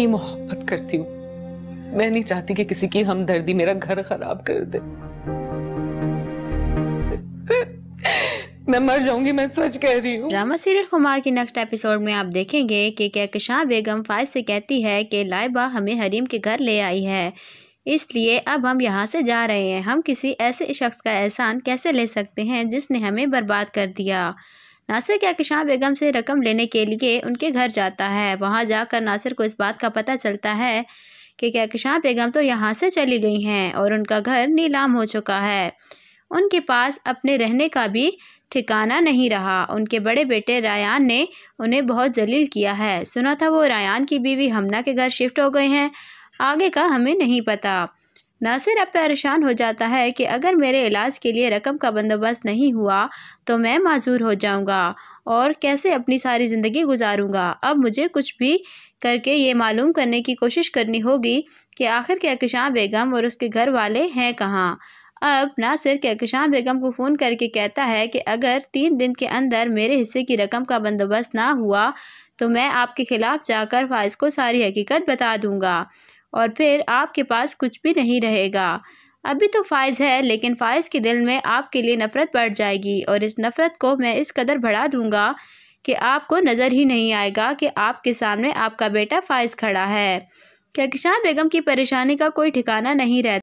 इतनी मोहब्बत करती हूँ। मैं नहीं चाहती कि किसी की हमदर्दी मेरा घर खराब कर दे। मैं मर जाऊँगी, मैं सच कह रही हूँ। ड्रामा सीरियल कुमार की नेक्स्ट एपिसोड में आप देखेंगे कि कहकशां बेगम फायज से कहती है कि लाइबा हमें हरीम के घर ले आई है। इसलिए अब हम यहाँ से जा रहे हैं। हम किसी ऐसे शख्स का एहसान कैसे ले सकते हैं जिसने हमें बर्बाद कर दिया? नासिर क्या कहकशां बेगम से रकम लेने के लिए उनके घर जाता है। वहाँ जाकर नासिर को इस बात का पता चलता है कि कहकशां बेगम तो यहाँ से चली गई हैं और उनका घर नीलाम हो चुका है। उनके पास अपने रहने का भी ठिकाना नहीं रहा। उनके बड़े बेटे रायान ने उन्हें बहुत जलील किया है। सुना था वो रायान की बीवी हमना के घर शिफ्ट हो गए हैं। आगे का हमें नहीं पता। नासिर अब परेशान हो जाता है कि अगर मेरे इलाज के लिए रकम का बंदोबस्त नहीं हुआ तो मैं माजूर हो जाऊँगा और कैसे अपनी सारी ज़िंदगी गुजारूँगा? अब मुझे कुछ भी करके ये मालूम करने की कोशिश करनी होगी कि आखिर कहकशां बेगम और उसके घर वाले हैं कहाँ? अब नासिर कहकशां बेगम को फ़ोन करके कहता है कि अगर तीन दिन के अंदर मेरे हिस्से की रकम का बंदोबस्त ना हुआ तो मैं आपके ख़िलाफ़ जाकर फाइज को सारी हकीकत बता दूँगा। और फिर आपके पास कुछ भी नहीं रहेगा। अभी तो फ़ायज़ है, लेकिन फ़ायज़ के दिल में आपके लिए नफ़रत बढ़ जाएगी और इस नफ़रत को मैं इस कदर बढ़ा दूँगा कि आपको नज़र ही नहीं आएगा कि आपके सामने आपका बेटा फ़ायज़ खड़ा है। क्या कहकशां बेगम की परेशानी का कोई ठिकाना नहीं रहता?